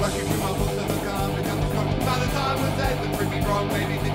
Rushing through my books as I come, become strong. By the time we're dead, the pretty wrong, maybe